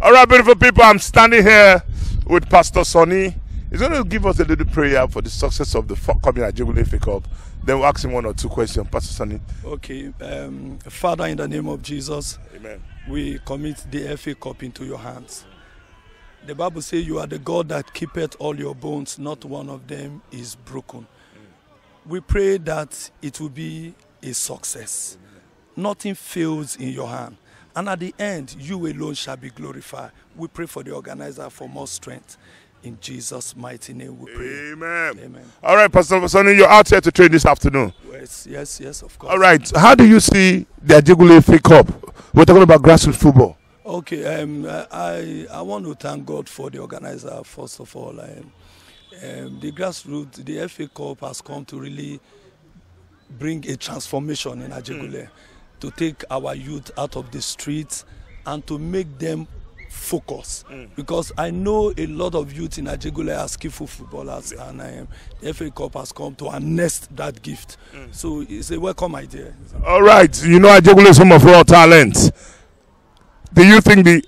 right, beautiful people, I'm standing here with Pastor Sunny. He's going to give us a little prayer for the success of the forthcoming Ajegunle FA Cup. Then we'll ask him one or two questions. Pastor Sunny. Okay, um, Father, in the name of Jesus, Amen. we commit the FA Cup into your hands. The Bible says you are the God that keepeth all your bones, not one of them is broken. We pray that it will be a success. Nothing fails in your hand. And at the end, you alone shall be glorified. We pray for the organizer for more strength. In Jesus' mighty name we pray. Amen. Amen. All right, Pastor Sonny, you're out here to train this afternoon. Yes, yes, yes, of course. All right, how do you see the Ajegule FA Cup? We're talking about grassroots football. Okay, um, I I want to thank God for the organizer first of all. Um, um, the grassroots, the FA Cup has come to really bring a transformation in Ajegule, to take our youth out of the streets and to make them focus. Because I know a lot of youth in Ajegunle are skillful footballers, and um, the FA Cup has come to harness that gift. So it's a welcome idea. All right, you know Ajegunle is home of raw talent. Do you think the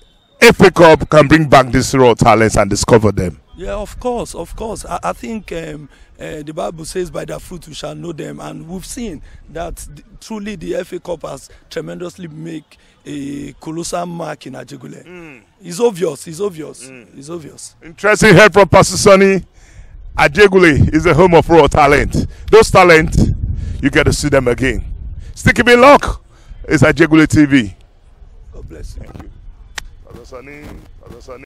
FA Cup can bring back these raw talents and discover them? Yeah, of course, of course. I, I think um, uh, the Bible says, "By their fruit we shall know them," and we've seen that th- truly the FA Cup has tremendously make a colossal mark in Ajegunle. It's obvious. It's obvious. It's obvious. Interesting head from Pastor Sunny. Ajegunle is the home of raw talent. Those talent, you get to see them again. Sticky be luck. It's Ajegunle TV. God bless you. Pastor Sunny, Pastor Sunny.